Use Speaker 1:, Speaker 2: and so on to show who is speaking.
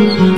Speaker 1: 嗯。